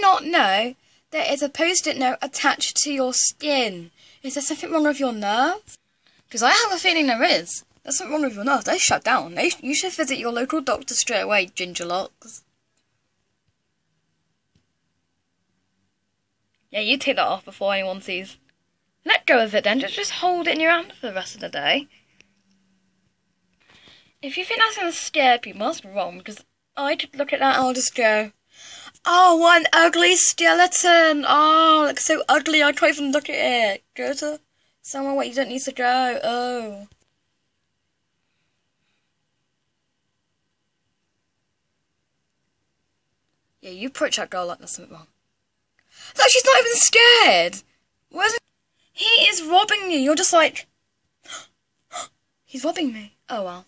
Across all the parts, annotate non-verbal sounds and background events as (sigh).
not know there is a post-it note attached to your skin? Is there something wrong with your nerves? Because I have a feeling there is. There's something wrong with your nerves. They shut down. They, you should visit your local doctor straight away, Ginger Locks. Yeah, you take that off before anyone sees. Let go of it then. Just, just hold it in your hand for the rest of the day. If you think that's going to scare people, that's wrong because I look at that and I'll just go, Oh, what an ugly skeleton! Oh, looks so ugly, I can't even look at it. Go to somewhere where you don't need to go. Oh. Yeah, you approach that girl like there's something wrong. Look, she's not even scared! Where's He is robbing you. You're just like, (gasps) he's robbing me. Oh well.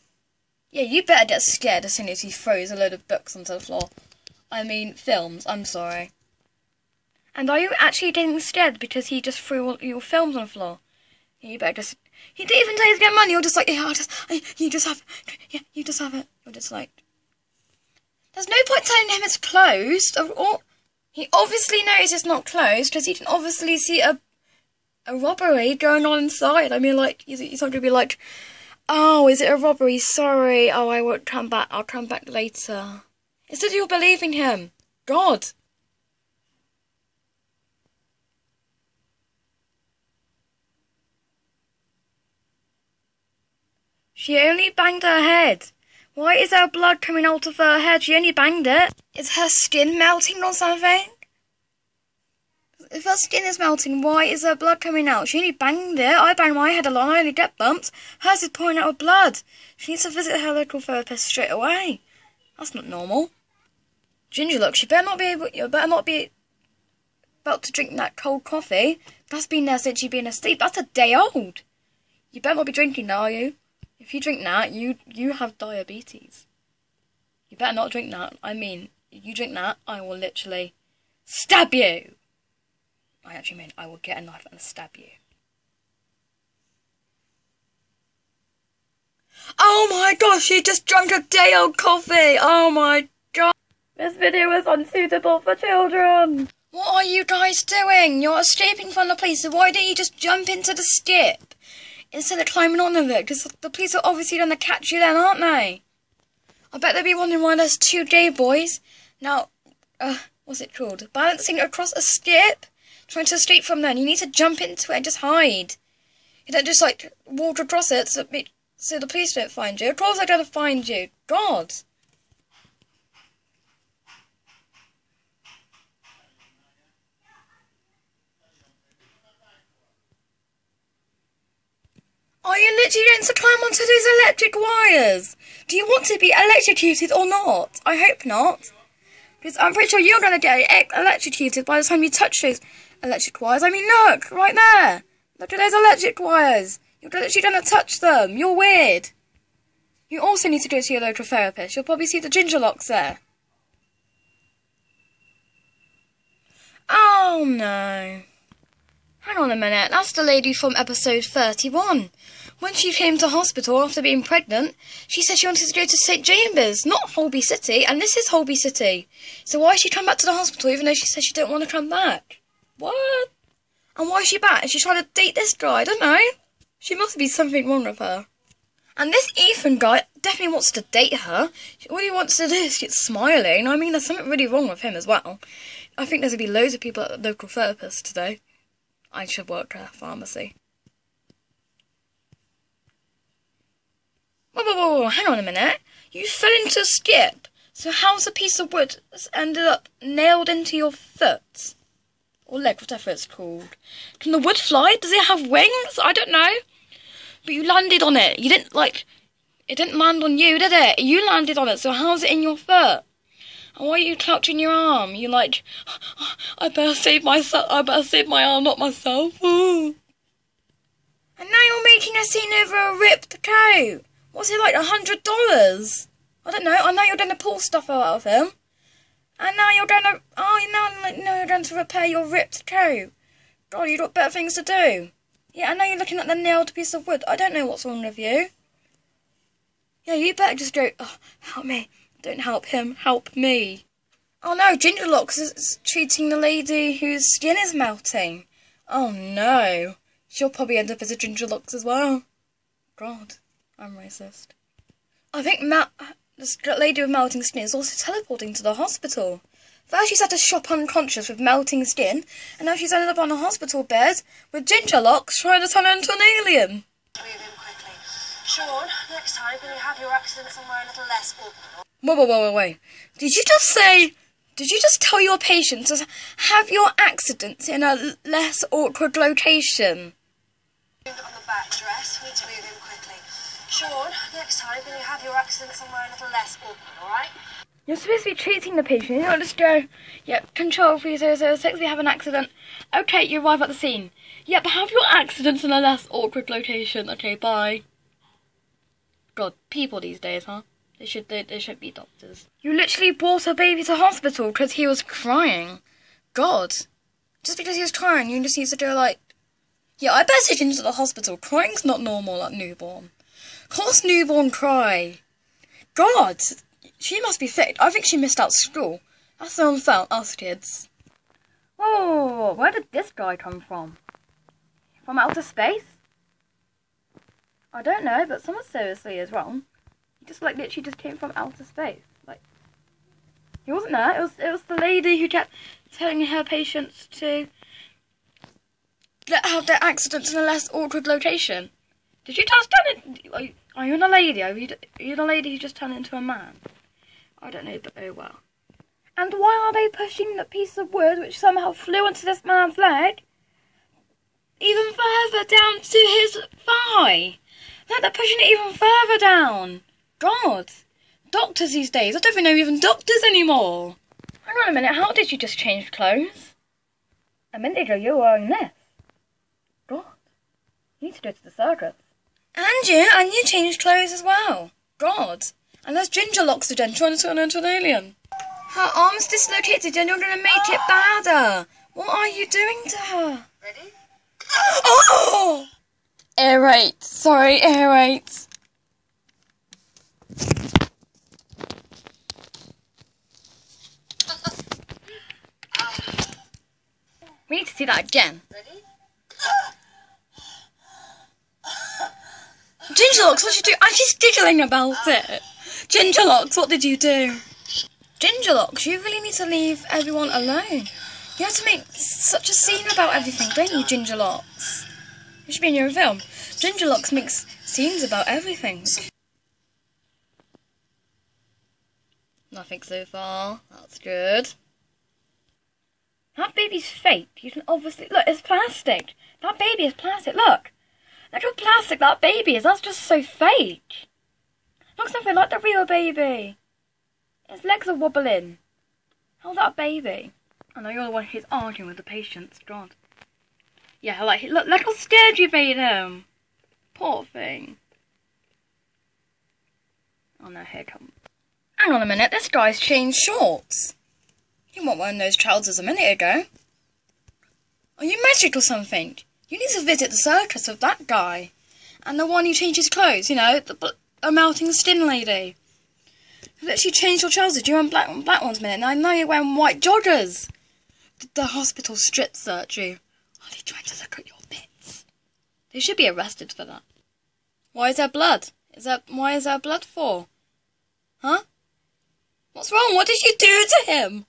Yeah, you better get scared as soon as he throws a load of books onto the floor. I mean, films, I'm sorry. And are you actually getting scared because he just threw all your films on the floor? You better just. He didn't even tell you to get money. You're just like, yeah, I'll just, I, you just have, yeah, you just have it. You're just like. There's no point telling him it's closed. Or, he obviously knows it's not closed because he can obviously see a, a robbery going on inside. I mean, like, he's, he's not gonna be like, oh, is it a robbery? Sorry. Oh, I won't come back. I'll come back later. Instead, you're believing him. God. She only banged her head. Why is there blood coming out of her head? She only banged it. Is her skin melting or something? If her skin is melting, why is her blood coming out? She only banged it. I banged my head along. I only get bumps. Hers is pouring out with blood. She needs to visit her local therapist straight away. That's not normal. Ginger, look, she better not be able. You better not be about to drink that cold coffee. That's been there since you've been asleep. That's a day old. You better not be drinking that, are you? If you drink that, you you have diabetes. You better not drink that. I mean, you drink that, I will literally stab you. I actually mean I will get a knife and stab you. Oh my gosh, she just drank a day old coffee. Oh my this video is unsuitable for children. What are you guys doing? You're escaping from the police, so why don't you just jump into the skip instead of climbing on of it? Because the police are obviously going to catch you then, aren't they? I bet they'll be wondering why there's two gay boys. Now, uh, what's it called? Balancing across a skip? Trying to escape from them. You need to jump into it and just hide. You don't just, like, walk across it so, so the police don't find you. Of course they're going to find you. God. Are you literally going to climb onto those electric wires? Do you want to be electrocuted or not? I hope not. Because I'm pretty sure you're going to get electrocuted by the time you touch those electric wires. I mean, look, right there. Look at those electric wires. You're literally going to touch them. You're weird. You also need to go to your local therapist. You'll probably see the ginger locks there. Oh, no. Hang on a minute, that's the lady from episode 31. When she came to hospital after being pregnant, she said she wanted to go to St. James's, not Holby City, and this is Holby City. So why is she come back to the hospital even though she said she didn't want to come back? What? And why is she back? Is she trying to date this guy? I don't know. She must be something wrong with her. And this Ethan guy definitely wants to date her. All he wants to do is get smiling. I mean, there's something really wrong with him as well. I think there's going to be loads of people at the local therapist today. I should work at a pharmacy. Whoa, whoa, whoa, whoa, hang on a minute. You fell into a skip. So how's a piece of wood ended up nailed into your foot? Or leg, whatever it's called. Can the wood fly? Does it have wings? I don't know. But you landed on it. You didn't, like, it didn't land on you, did it? You landed on it, so how's it in your foot? Why are you clutching your arm? You're like, I better save myself. I better save my arm, not myself. And now you're making a scene over a ripped coat. What's it like, a hundred dollars? I don't know. I know you're going to pull stuff out of him. And now you're going to, oh, now, now you're going to repair your ripped coat. God, you've got better things to do. Yeah, I know you're looking at the nailed piece of wood. I don't know what's wrong with you. Yeah, you better just go, oh, help me. Don't help him, help me. Oh no, Ginger Locks is treating the lady whose skin is melting. Oh no. She'll probably end up as a Ginger Locks as well. God, I'm racist. I think Ma- this lady with melting skin is also teleporting to the hospital. First she's had to shop unconscious with melting skin, and now she's ended up on a hospital bed with ginger locks trying to turn into an alien. Sean, next time can you have your accident somewhere a little less awkward? Whoa, whoa, whoa, whoa, wait. Did you just say, did you just tell your patient to have your accidents in a less awkward location? On the back dress, we need to move in quickly. Sean, next time can you have your accident somewhere a little less awkward, alright? You're supposed to be treating the patient. You're not just go, yep, control 3006, we have an accident. Okay, you arrive at the scene. Yep, have your accidents in a less awkward location. Okay, bye. God, people these days, huh? They should they, they should be doctors. You literally brought a baby to hospital because he was crying. God. Just because he was crying, you just need to go like, yeah, I better take him to the hospital. Crying's not normal at newborn. Of course newborn cry. God, she must be fit. I think she missed out school. That's so unfair us kids. Whoa, where did this guy come from? From outer space? I don't know, but someone seriously is wrong. He just like literally just came from outer space. Like he wasn't there. It was it was the lady who kept telling her patients to let have their accidents in a less awkward location. Did you just turn it? Are you, are you a lady? Are you, are you the lady who just turned into a man? I don't know, but oh well. And why are they pushing the piece of wood which somehow flew onto this man's leg even further down to his thigh? Like they're pushing it even further down. God, doctors these days, I don't even know even doctors anymore. Hang on a minute, how did you just change clothes? A minute ago you were wearing this. God, you need to go to the circus. And you, and you changed clothes as well. God. And there's Ginger Locks trying to turn into an alien. Her arm's dislocated and you're going to make it badder. What are you doing to her? Ready? Oh! Air raid. Sorry, air raid. We need to see that again. Ready? Ginger Locks, what did you do? I'm just giggling about it. Ginger Locks, what did you do? Ginger Locks, you really need to leave everyone alone. You have to make such a scene about everything, don't you, Ginger Locks? It should be in your film. Ginger Locks makes scenes about everything. Nothing so far. That's good. That baby's fake. You can obviously look. It's plastic. That baby is plastic. Look. Look how plastic that baby is. That's just so fake. Looks nothing like the real baby. His legs are wobbling. How's that baby? I know you're the one who's arguing with the patients. God. Yeah, like look, look how scared you made him. Poor thing. Oh no, here comes. Hang on a minute. This guy's changed shorts. He wasn't wearing those trousers a minute ago. Are you magic or something? You need to visit the circus with that guy. And the one who changes clothes, you know, the, the melting skin lady. Have Literally changed your trousers. You were wearing black, black ones a minute, and I know you're wearing white joggers. The, the hospital strip search you. Are they trying to look at your bits? They should be arrested for that. Why is there blood? Is that why is there blood for? Huh? What's wrong? What did you do to him?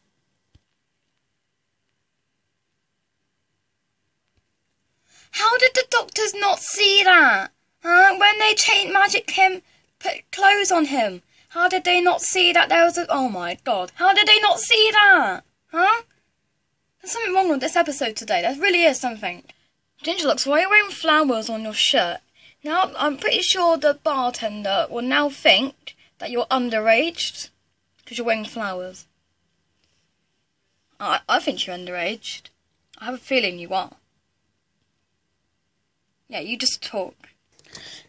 How did the doctors not see that? Huh? When they changed magic him, put clothes on him. How did they not see that there was a... Oh my god. How did they not see that? Huh? There's something wrong with this episode today. There really is something. Ginger Locks, why are you wearing flowers on your shirt? Now, I'm pretty sure the bartender will now think that you're underaged because you're wearing flowers. I, I think you're underaged. I have a feeling you are. Yeah, you just talk.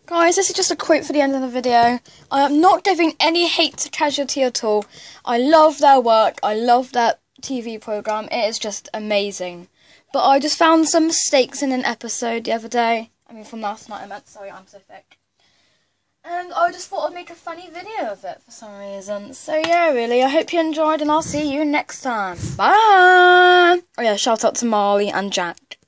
Guys, this is just a quote for the end of the video. I am not giving any hate to Casualty at all. I love their work. I love that TV program. It is just amazing. But I just found some mistakes in an episode the other day. I mean, from last night, I meant. Sorry, I'm so thick. And I just thought I'd make a funny video of it for some reason. So yeah, really, I hope you enjoyed and I'll see you next time. Bye! Oh yeah, shout out to Marley and Jack.